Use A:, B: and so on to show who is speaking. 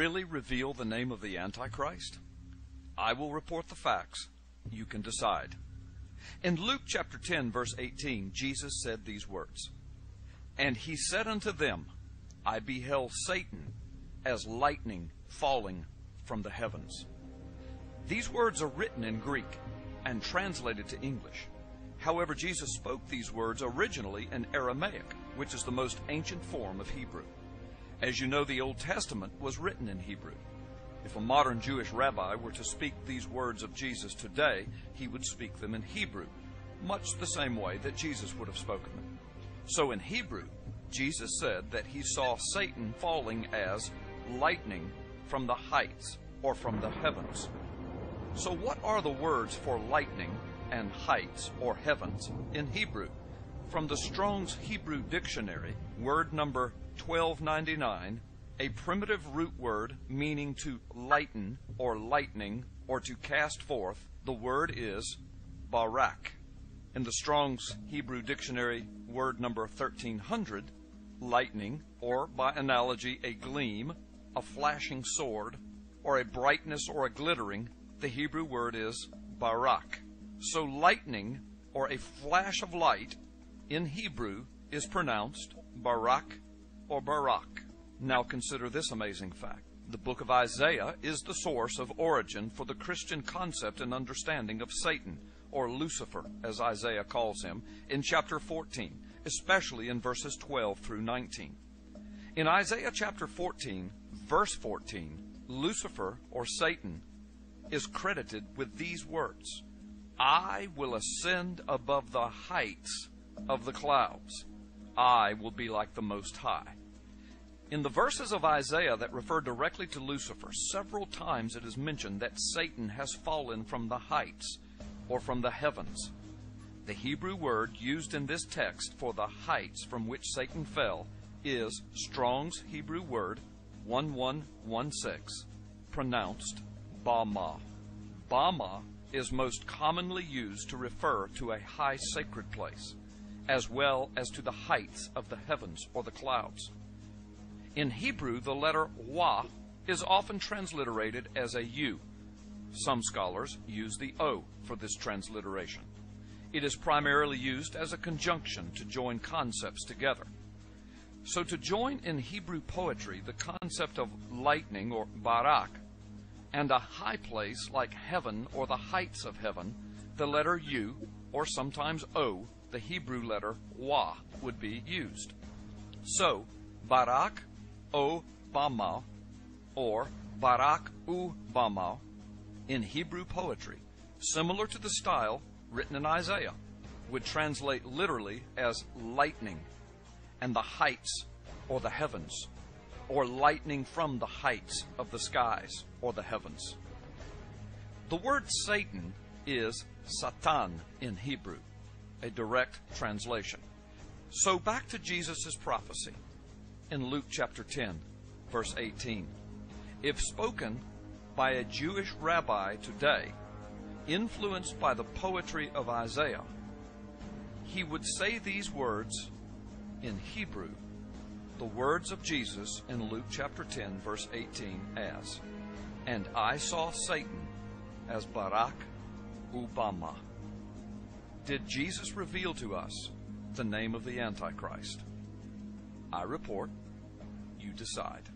A: really reveal the name of the Antichrist? I will report the facts. You can decide. In Luke chapter 10, verse 18, Jesus said these words And he said unto them, I beheld Satan as lightning falling from the heavens. These words are written in Greek and translated to English. However, Jesus spoke these words originally in Aramaic, which is the most ancient form of Hebrew. As you know, the Old Testament was written in Hebrew. If a modern Jewish rabbi were to speak these words of Jesus today, he would speak them in Hebrew, much the same way that Jesus would have spoken them. So in Hebrew, Jesus said that he saw Satan falling as lightning from the heights or from the heavens. So, what are the words for lightning and heights or heavens in Hebrew? From the Strong's Hebrew Dictionary, word number 1299, a primitive root word meaning to lighten or lightning or to cast forth, the word is barak. In the Strong's Hebrew Dictionary, word number 1300, lightning, or by analogy, a gleam, a flashing sword, or a brightness or a glittering, the Hebrew word is barak. So lightning, or a flash of light, in Hebrew is pronounced barak or barak. Now consider this amazing fact. The book of Isaiah is the source of origin for the Christian concept and understanding of Satan, or Lucifer, as Isaiah calls him, in chapter 14, especially in verses 12 through 19. In Isaiah chapter 14, verse 14, Lucifer, or Satan, is credited with these words I will ascend above the heights of the clouds. I will be like the Most High. In the verses of Isaiah that refer directly to Lucifer, several times it is mentioned that Satan has fallen from the heights or from the heavens. The Hebrew word used in this text for the heights from which Satan fell is Strong's Hebrew word 1116, pronounced Bama. Bama is most commonly used to refer to a high sacred place, as well as to the heights of the heavens or the clouds. In Hebrew, the letter wa is often transliterated as a u. Some scholars use the o for this transliteration. It is primarily used as a conjunction to join concepts together. So, to join in Hebrew poetry the concept of lightning or barak and a high place like heaven or the heights of heaven, the letter U, or sometimes O, the Hebrew letter Wa, would be used. So, Barak O Bama, or Barak U Bama, in Hebrew poetry, similar to the style written in Isaiah, would translate literally as lightning and the heights or the heavens or lightning from the heights of the skies or the heavens. The word Satan is Satan in Hebrew, a direct translation. So back to Jesus' prophecy in Luke chapter 10, verse 18. If spoken by a Jewish rabbi today, influenced by the poetry of Isaiah, he would say these words in Hebrew the words of Jesus in Luke chapter 10, verse 18, as, And I saw Satan as Barak Ubama. Did Jesus reveal to us the name of the Antichrist? I report, you decide.